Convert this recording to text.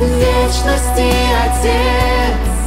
вечности Отец.